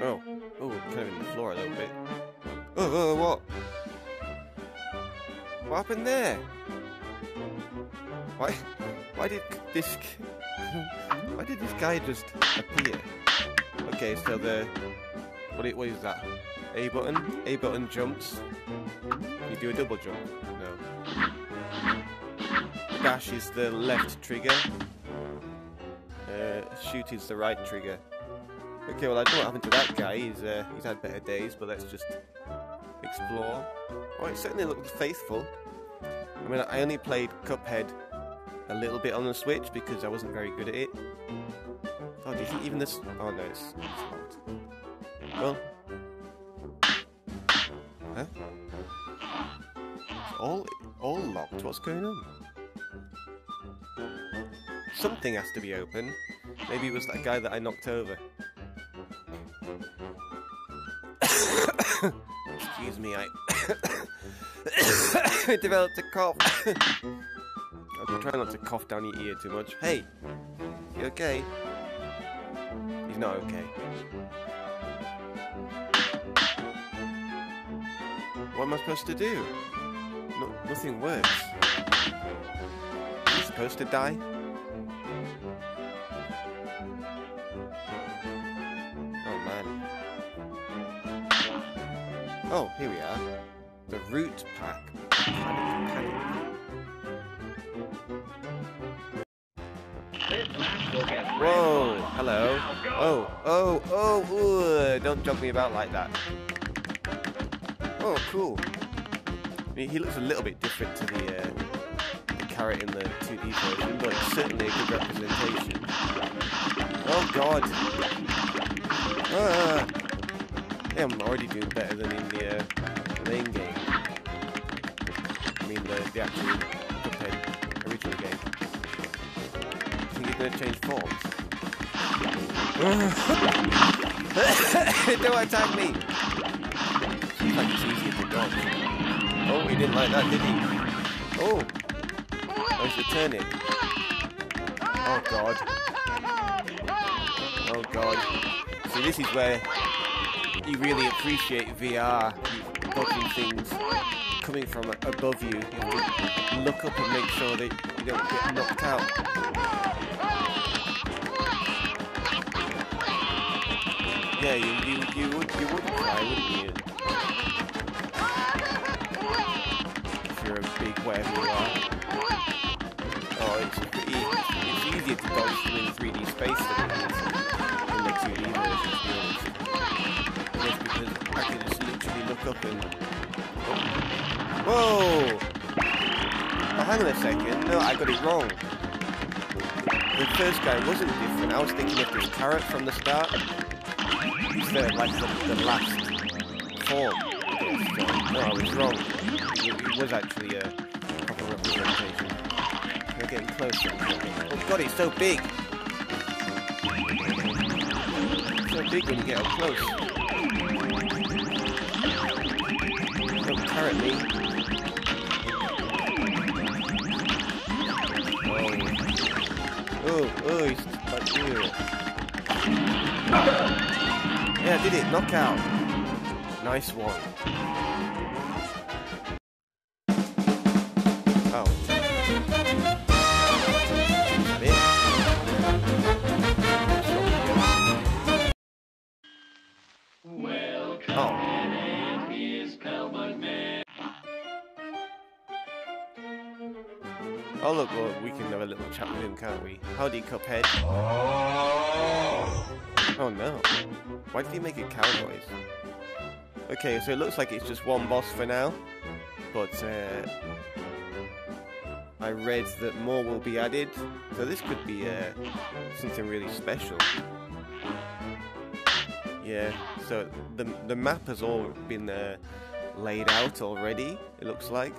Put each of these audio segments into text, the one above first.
Oh, oh, kind of in the floor a little bit. Oh, oh, what? What happened there? Why? Why did this? Why did this guy just appear? Okay, so the what? i- What is that? A button. A button jumps. You do a double jump. No. Dash is the left trigger. Uh, shoot is the right trigger. Okay, well I don't know what happened to that guy. He's uh, he's had better days, but let's just explore. Oh, it certainly looks faithful. I mean, I only played Cuphead a little bit on the Switch because I wasn't very good at it. Oh, do you even this? Oh no, it's, it's locked. Well, huh? It's all all locked. What's going on? Something has to be open. Maybe it was that guy that I knocked over. Excuse me, I I developed a cough. I'll try not to cough down your ear too much. Hey, you okay? He's not okay. What am I supposed to do? No, nothing works. Are you supposed to die? Oh, here we are. The root pack. Whoa, hello. Oh, oh, oh, ooh, don't jog me about like that. Oh, cool. I mean, he looks a little bit different to the, uh, the carrot in the 2D version, but it's certainly a good representation. Oh god. Ah. I'm already doing better than in the uh, main game. I mean, the, the actual Cuphead original game. Think he's going to change forms? Don't attack me! Seems like it's easier to dodge. Oh, he didn't like that, did he? Oh! Where's the turning? Oh god. Oh god. See, this is where you really appreciate VR. Dodging things coming from above you. You have to look up and make sure that you don't get knocked out. Yeah, you, you, you would you would cry, wouldn't you? If you're a big whatever you are. Oh, it's. It's easier to dodge in 3D space than it is Whoa! Oh, hang on a second. No, I got it wrong. The first guy wasn't different. I was thinking of this carrot from the start. He's the, like the, the last form. No, I was wrong. It, it was actually a proper representation. We're getting closer. Oh god, it's so big! So big when you get up close. Me. Oh. Oh, he's like you. Yeah, I did it. Knockout. Nice one. Oh look, well, we can have a little chat with him, can't we? Howdy, Cuphead. Oh no. Why did he make a cow noise? Okay, so it looks like it's just one boss for now. But uh, I read that more will be added. So this could be uh, something really special. Yeah, so the, the map has all been uh, laid out already, it looks like.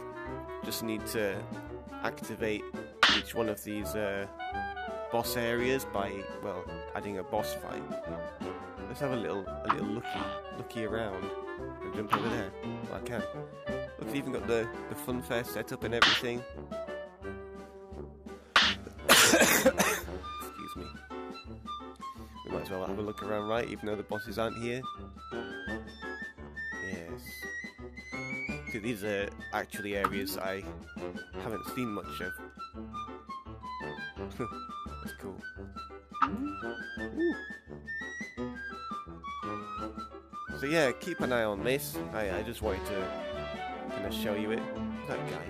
Just need to activate each one of these uh, boss areas by, well, adding a boss fight. Let's have a little a little looky looky around and jump over there. Well, I can. Look, it's even got the the funfair set up and everything. Excuse me. We might as well have a look around right, even though the bosses aren't here. These are actually areas I haven't seen much of. That's cool. Ooh. So yeah, keep an eye on this. I, I just wanted to kind of show you it. That guy.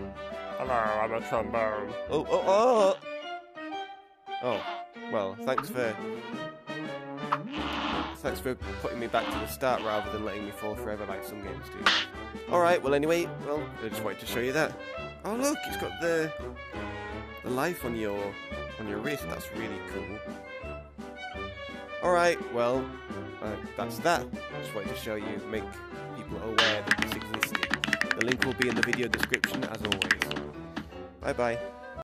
Hello, I'm a trombone. Oh, oh, oh! Oh, well, thanks for... Thanks for putting me back to the start rather than letting me fall forever like some games do. Alright, well anyway, well, I just wanted to show you that. Oh look, it's got the... The life on your... on your wrist, that's really cool. Alright, well, uh, that's that. I just wanted to show you, make people aware that this existed. The link will be in the video description as always. Bye bye.